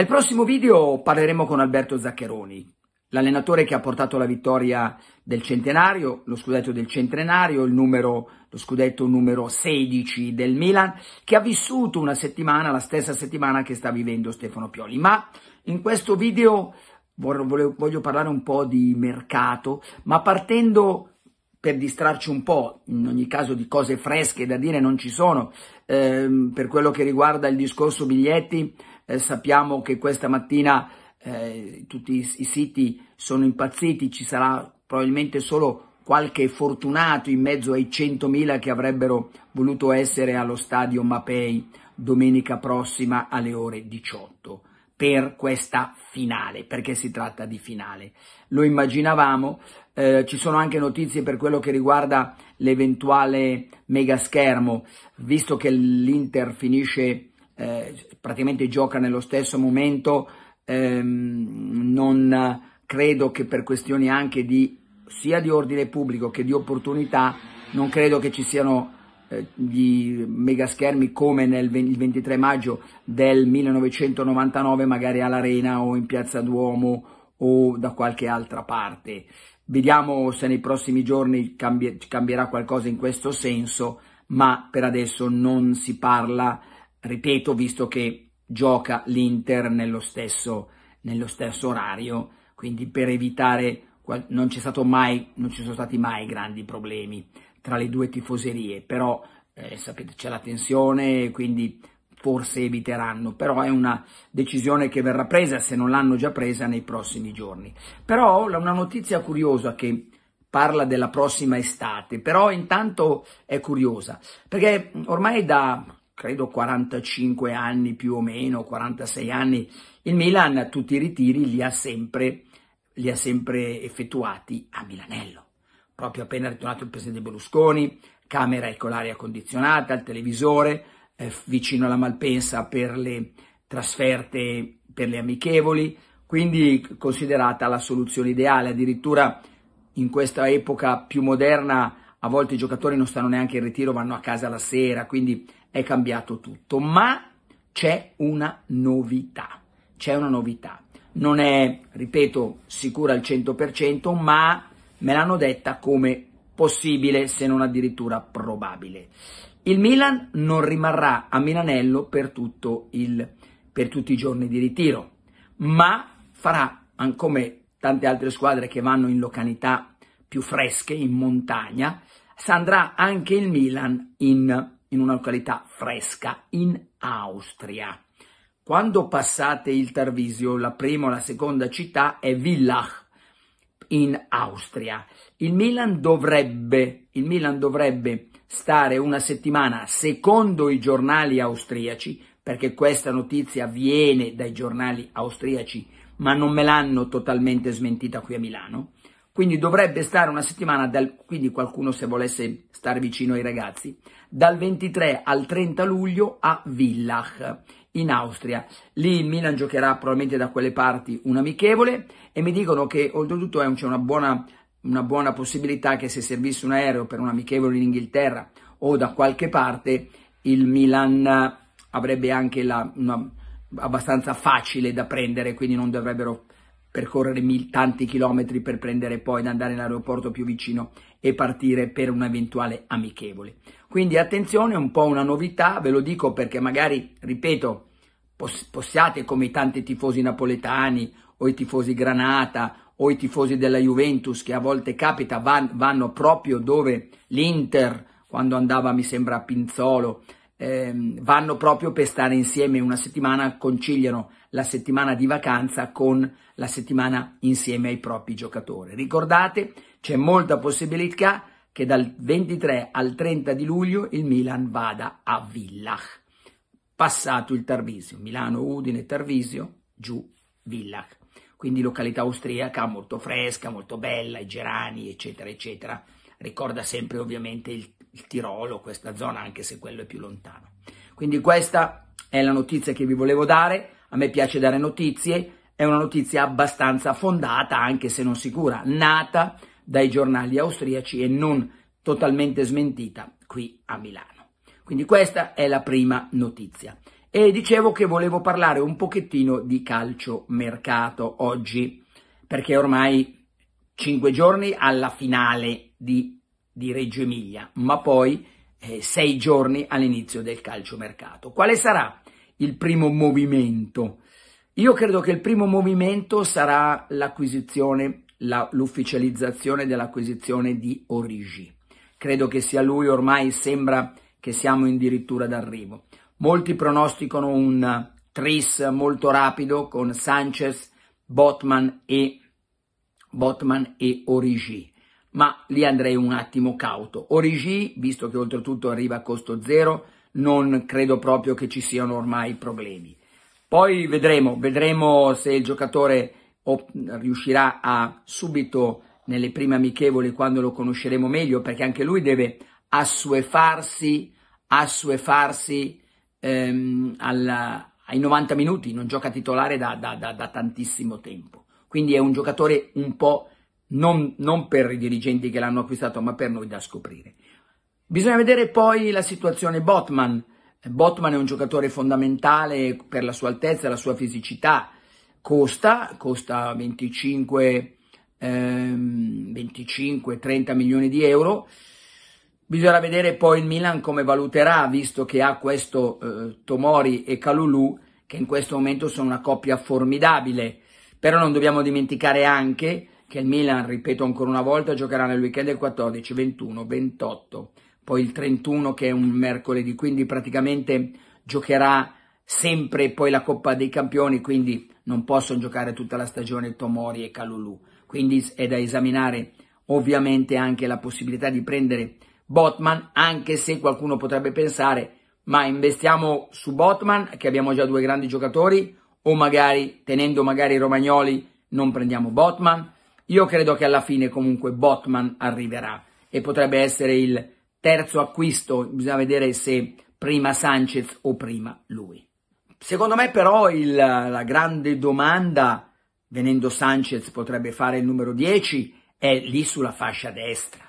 Nel prossimo video parleremo con Alberto Zaccheroni, l'allenatore che ha portato la vittoria del centenario, lo scudetto del centenario, numero, lo scudetto numero 16 del Milan, che ha vissuto una settimana, la stessa settimana che sta vivendo Stefano Pioli. Ma in questo video voglio, voglio parlare un po' di mercato, ma partendo per distrarci un po', in ogni caso di cose fresche da dire non ci sono, eh, per quello che riguarda il discorso biglietti, eh, sappiamo che questa mattina eh, tutti i, i, siti sono impazziti, ci sarà probabilmente solo qualche fortunato in mezzo ai 100.000 che avrebbero voluto essere allo stadio Mapei domenica prossima alle ore 18 per questa finale, perché si tratta di finale. Lo immaginavamo, eh, ci sono anche notizie per quello che riguarda l'eventuale megaschermo, visto che l'Inter finisce eh, praticamente gioca nello stesso momento, ehm, non credo che per questioni anche di sia di ordine pubblico che di opportunità, non credo che ci siano eh, gli megaschermi come nel 20, il 23 maggio del 1999, magari all'Arena o in Piazza Duomo o da qualche altra parte. Vediamo se nei prossimi giorni cambi- cambierà qualcosa in questo senso, ma per adesso non si parla ripeto, visto che gioca l'Inter nello stesso, nello stesso orario, quindi per evitare, non, c'è stato mai, non ci sono stati mai grandi problemi tra le due tifoserie, però eh, sapete c'è la tensione, quindi forse eviteranno, però è una decisione che verrà presa se non l'hanno già presa nei prossimi giorni. Però una notizia curiosa che parla della prossima estate, però intanto è curiosa, perché ormai da credo 45 anni più o meno, 46 anni, il Milan tutti i ritiri li ha sempre, li ha sempre effettuati a Milanello. Proprio appena ritornato il presidente Berlusconi, camera con ecco, l'aria condizionata, il televisore, eh, vicino alla Malpensa per le trasferte, per le amichevoli, quindi considerata la soluzione ideale. Addirittura in questa epoca più moderna a volte i giocatori non stanno neanche in ritiro, vanno a casa la sera, quindi è cambiato tutto. Ma c'è una novità, c'è una novità. Non è, ripeto, sicura al 100%, ma me l'hanno detta come possibile, se non addirittura probabile. Il Milan non rimarrà a Milanello per, il, per tutti i giorni di ritiro, ma farà, come tante altre squadre che vanno in località più fresche, in montagna, andrà anche il Milan in, in una località fresca, in Austria. Quando passate il Tarvisio, la prima o la seconda città è Villach, in Austria. Il Milan dovrebbe, il Milan dovrebbe stare una settimana, secondo i giornali austriaci, perché questa notizia viene dai giornali austriaci, ma non me l'hanno totalmente smentita qui a Milano, quindi dovrebbe stare una settimana, dal, quindi qualcuno se volesse stare vicino ai ragazzi, dal 23 al 30 luglio a Villach in Austria. Lì il Milan giocherà probabilmente da quelle parti un amichevole e mi dicono che oltretutto c'è una buona, una buona possibilità che se servisse un aereo per un amichevole in Inghilterra o da qualche parte il Milan avrebbe anche la, una, abbastanza facile da prendere, quindi non dovrebbero percorrere mil, tanti chilometri per prendere poi ad andare all'aeroporto più vicino e partire per un eventuale amichevole. Quindi attenzione, un po' una novità, ve lo dico perché magari, ripeto, poss- possiate come i tanti tifosi napoletani o i tifosi Granata o i tifosi della Juventus che a volte capita van- vanno proprio dove l'Inter, quando andava mi sembra a Pinzolo, ehm, vanno proprio per stare insieme una settimana, conciliano la settimana di vacanza con la settimana insieme ai propri giocatori. Ricordate, c'è molta possibilità che dal 23 al 30 di luglio il Milan vada a Villach. Passato il Tarvisio, Milano, Udine, Tarvisio, giù Villach. Quindi località austriaca molto fresca, molto bella, i gerani, eccetera, eccetera. Ricorda sempre ovviamente il il Tirolo, questa zona, anche se quello è più lontano. Quindi questa è la notizia che vi volevo dare. A me piace dare notizie, è una notizia abbastanza fondata, anche se non sicura, nata dai giornali austriaci e non totalmente smentita qui a Milano. Quindi questa è la prima notizia. e dicevo che volevo parlare un pochettino di calcio mercato oggi, perché ormai cinque giorni alla finale di, di Reggio Emilia, ma poi eh, sei giorni all'inizio del calcio mercato. Quale sarà il primo movimento? Io credo che il primo movimento sarà l'acquisizione, la, l'ufficializzazione dell'acquisizione di Origi. Credo che sia lui, ormai sembra che siamo addirittura d'arrivo. Molti pronosticano un tris molto rapido con Sanchez, Botman e, Botman e Origi, ma lì andrei un attimo cauto. Origi, visto che oltretutto arriva a costo zero, non credo proprio che ci siano ormai problemi. Poi vedremo, vedremo se il giocatore riuscirà a subito nelle prime amichevoli quando lo conosceremo meglio, perché anche lui deve assuefarsi, assuefarsi ehm, alla, ai 90 minuti, non gioca titolare da, da, da, da, tantissimo tempo. Quindi è un giocatore un po' non, non per i dirigenti che l'hanno acquistato, ma per noi da scoprire. Bisogna vedere poi la situazione Botman. Botman è un giocatore fondamentale per la sua altezza la sua fisicità. Costa, costa 25, ehm, 25-30 milioni di euro. Bisogna vedere poi il Milan come valuterà, visto che ha questo eh, Tomori e Calulu, che in questo momento sono una coppia formidabile. Però non dobbiamo dimenticare anche che il Milan, ripeto ancora una volta, giocherà nel weekend del 14, 21, 28 poi il 31 che è un mercoledì, quindi praticamente giocherà sempre poi la Coppa dei Campioni, quindi non possono giocare tutta la stagione Tomori e Calulu. Quindi è da esaminare ovviamente anche la possibilità di prendere Botman, anche se qualcuno potrebbe pensare ma investiamo su Botman che abbiamo già due grandi giocatori o magari tenendo magari Romagnoli non prendiamo Botman. Io credo che alla fine comunque Botman arriverà e potrebbe essere il Terzo acquisto, bisogna vedere se prima Sanchez o prima lui. Secondo me però il, la grande domanda, venendo Sanchez potrebbe fare il numero 10, è lì sulla fascia destra.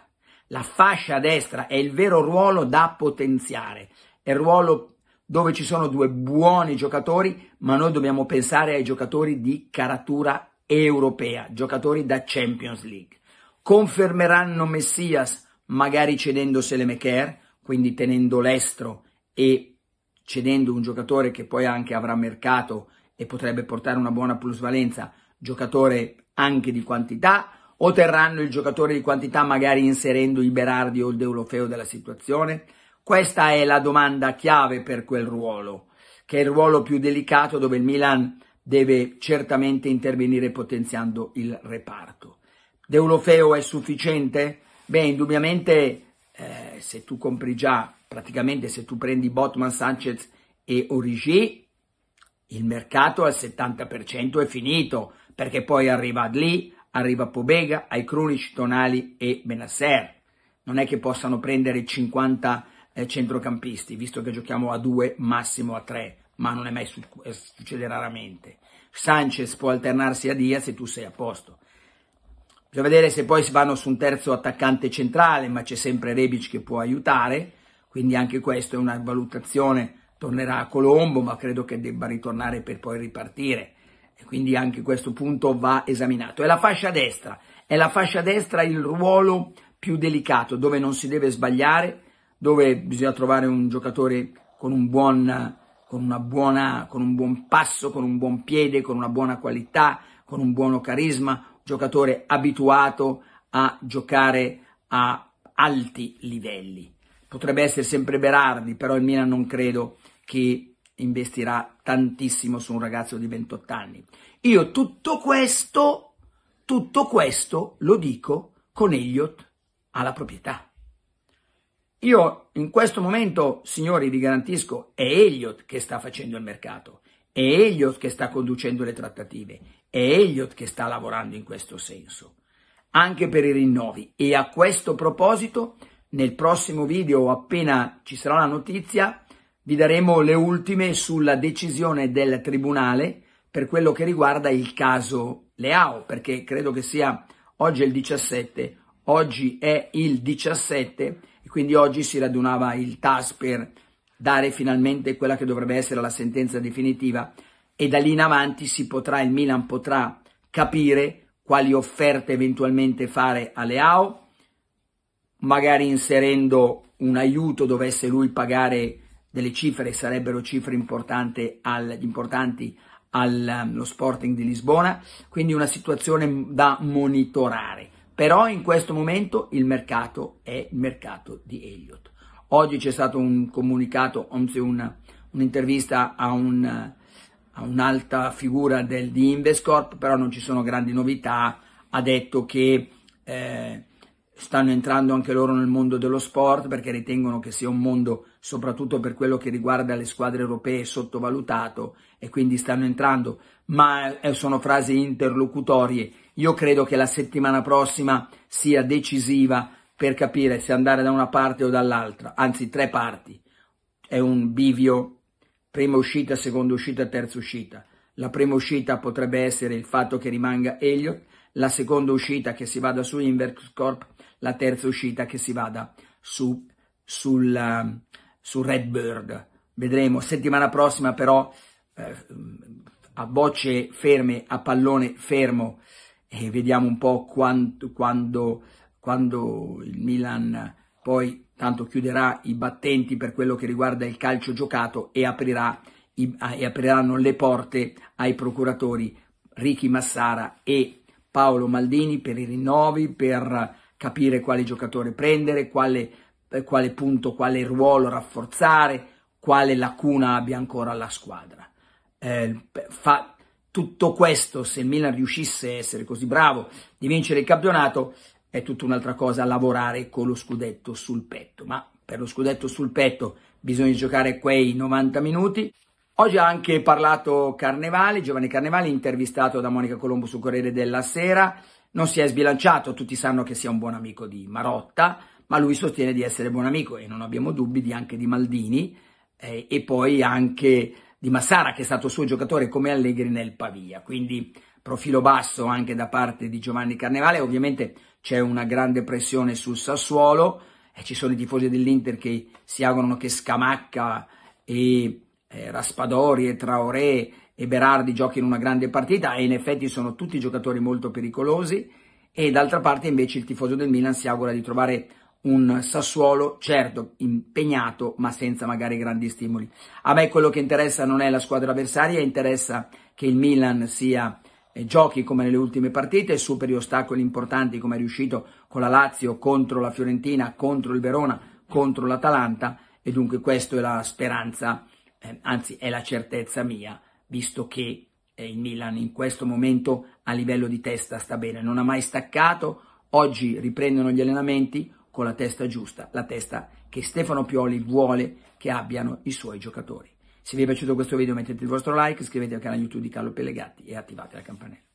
La fascia destra è il vero ruolo da potenziare, è il ruolo dove ci sono due buoni giocatori, ma noi dobbiamo pensare ai giocatori di caratura europea, giocatori da Champions League. Confermeranno Messias magari cedendo Selemeker, quindi tenendo l'estro e cedendo un giocatore che poi anche avrà mercato e potrebbe portare una buona plusvalenza, giocatore anche di quantità, o terranno il giocatore di quantità magari inserendo i Berardi o il Deulofeo della situazione? Questa è la domanda chiave per quel ruolo, che è il ruolo più delicato dove il Milan deve certamente intervenire potenziando il reparto. Deulofeo è sufficiente? Beh, indubbiamente eh, se tu compri già, praticamente se tu prendi Botman, Sanchez e Origi, il mercato al 70% è finito, perché poi arriva Adli, arriva Pobega, hai Krunic, Tonali e Benasser. Non è che possano prendere 50 eh, centrocampisti, visto che giochiamo a due, massimo a tre, ma non è mai su- succede raramente. Sanchez può alternarsi a Dia se tu sei a posto. Bisogna vedere se poi si vanno su un terzo attaccante centrale, ma c'è sempre Rebic che può aiutare, quindi anche questo è una valutazione, tornerà a Colombo, ma credo che debba ritornare per poi ripartire. E quindi anche questo punto va esaminato. È la fascia destra, è la fascia destra il ruolo più delicato, dove non si deve sbagliare, dove bisogna trovare un giocatore con un buon, con una buona, con un buon passo, con un buon piede, con una buona qualità, con un buono carisma, giocatore abituato a giocare a alti livelli. Potrebbe essere sempre Berardi, però il Milan non credo che investirà tantissimo su un ragazzo di 28 anni. Io tutto questo, tutto questo lo dico con Elliott alla proprietà. Io in questo momento, signori, vi garantisco, è Elliott che sta facendo il mercato, è Elliott che sta conducendo le trattative, è Elliott che sta lavorando in questo senso, anche per i rinnovi. E a questo proposito, nel prossimo video, appena ci sarà la notizia, vi daremo le ultime sulla decisione del Tribunale per quello che riguarda il caso Leao, perché credo che sia oggi il 17, oggi è il 17 e quindi oggi si radunava il TAS per dare finalmente quella che dovrebbe essere la sentenza definitiva e da lì in avanti si potrà, il Milan potrà capire quali offerte eventualmente fare alle AO, magari inserendo un aiuto dovesse lui pagare delle cifre, sarebbero cifre importanti, al, importanti allo Sporting di Lisbona, quindi una situazione da monitorare. Però in questo momento il mercato è il mercato di Elliott. Oggi c'è stato un comunicato, anzi una, un'intervista a, un, a, un'alta figura del, di Investcorp, però non ci sono grandi novità, ha detto che eh, stanno entrando anche loro nel mondo dello sport perché ritengono che sia un mondo, soprattutto per quello che riguarda le squadre europee, sottovalutato e quindi stanno entrando, ma eh, sono frasi interlocutorie. Io credo che la settimana prossima sia decisiva per capire se andare da una parte o dall'altra, anzi tre parti. È un bivio, prima uscita, seconda uscita, terza uscita. La prima uscita potrebbe essere il fatto che rimanga Elliott, la seconda uscita che si vada su Inverscorp, la terza uscita che si vada su, sul, uh, su Redbird. Vedremo, settimana prossima però eh, a bocce ferme, a pallone fermo e vediamo un po' quando, quando, quando il Milan poi tanto chiuderà i battenti per quello che riguarda il calcio giocato e, aprirà, e apriranno le porte ai procuratori Ricky Massara e Paolo Maldini per i rinnovi, per capire quale giocatore prendere, quale, quale punto, quale ruolo rafforzare, quale lacuna abbia ancora la squadra. Eh, fa tutto questo, se il Milan riuscisse a essere così bravo di vincere il campionato, è tutta un'altra cosa lavorare con lo scudetto sul petto, ma per lo scudetto sul petto bisogna giocare quei 90 minuti Oggi ha anche parlato Carnevali, Giovanni Carnevali, intervistato da Monica Colombo su Corriere della Sera. Non si è sbilanciato, tutti sanno che sia un buon amico di Marotta, ma lui sostiene di essere buon amico e non abbiamo dubbi di anche di Maldini eh, e poi anche di Massara che è stato suo giocatore come Allegri nel Pavia. Quindi profilo basso anche da parte di Giovanni Carnevale. Ovviamente c'è una grande pressione sul Sassuolo e ci sono i tifosi dell'Inter che si augurano che Scamacca e eh, Raspadori e Traoré e Berardi giochino una grande partita e in effetti sono tutti giocatori molto pericolosi e d'altra parte invece il tifoso del Milan si augura di trovare un Sassuolo certo impegnato ma senza magari grandi stimoli. A me quello che interessa non è la squadra avversaria, interessa che il Milan sia eh, giochi come nelle ultime partite, superi ostacoli importanti come è riuscito con la Lazio contro la Fiorentina, contro il Verona, contro l'Atalanta e dunque questa è la speranza eh, anzi è la certezza mia, visto che eh, il Milan in questo momento a livello di testa sta bene, non ha mai staccato, oggi riprendono gli allenamenti con la testa giusta, la testa che Stefano Pioli vuole che abbiano i suoi giocatori. Se vi è piaciuto questo video mettete il vostro like, iscrivetevi al canale YouTube di Carlo Pellegatti e attivate la campanella.